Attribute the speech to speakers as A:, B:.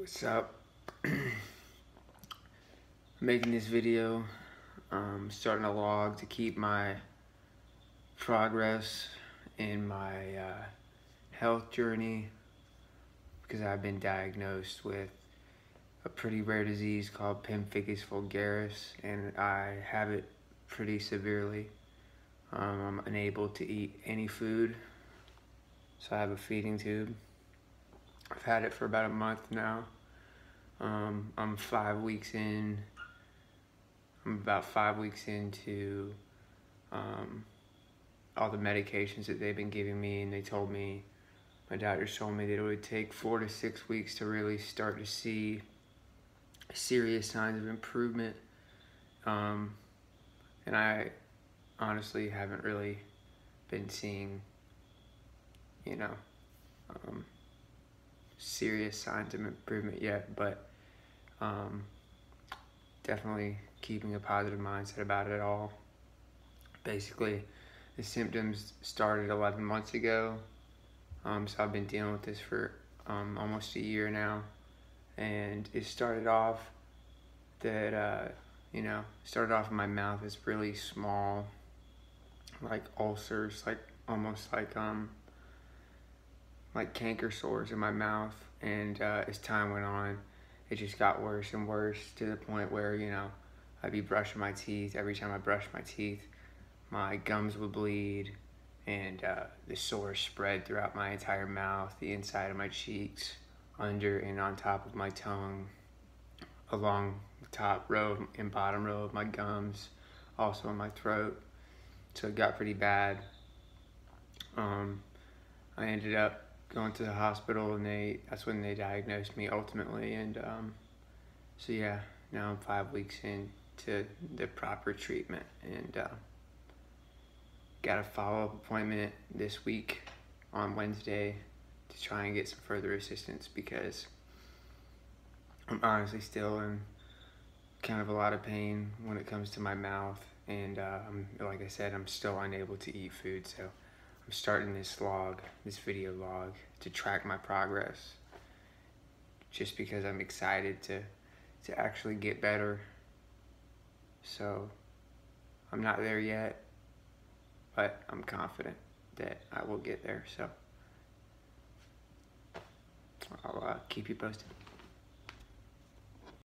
A: What's up? Making this video, um, starting a log to keep my progress in my uh, health journey because I've been diagnosed with a pretty rare disease called pemphigus vulgaris and I have it pretty severely. Um, I'm unable to eat any food, so I have a feeding tube. I've had it for about a month now. Um, I'm five weeks in. I'm about five weeks into um, all the medications that they've been giving me, and they told me, my doctors told me that it would take four to six weeks to really start to see serious signs of improvement. Um, and I honestly haven't really been seeing, you know, um, serious signs of improvement yet, but um, definitely keeping a positive mindset about it all. Basically, the symptoms started 11 months ago, um, so I've been dealing with this for um, almost a year now, and it started off that, uh, you know, started off in my mouth as really small, like ulcers, like almost like um, like canker sores in my mouth and uh, as time went on it just got worse and worse to the point where you know I'd be brushing my teeth. Every time I brushed my teeth my gums would bleed and uh, the sores spread throughout my entire mouth the inside of my cheeks under and on top of my tongue along the top row and bottom row of my gums also in my throat. So it got pretty bad. Um, I ended up going to the hospital and they that's when they diagnosed me ultimately. And um, so yeah now I'm five weeks into the proper treatment. And uh, got a follow-up appointment this week on Wednesday to try and get some further assistance because I'm honestly still in kind of a lot of pain when it comes to my mouth. And uh, like I said I'm still unable to eat food. So I'm starting this log, this video log, to track my progress. Just because I'm excited to, to actually get better. So, I'm not there yet, but I'm confident that I will get there. So, I'll uh, keep you posted.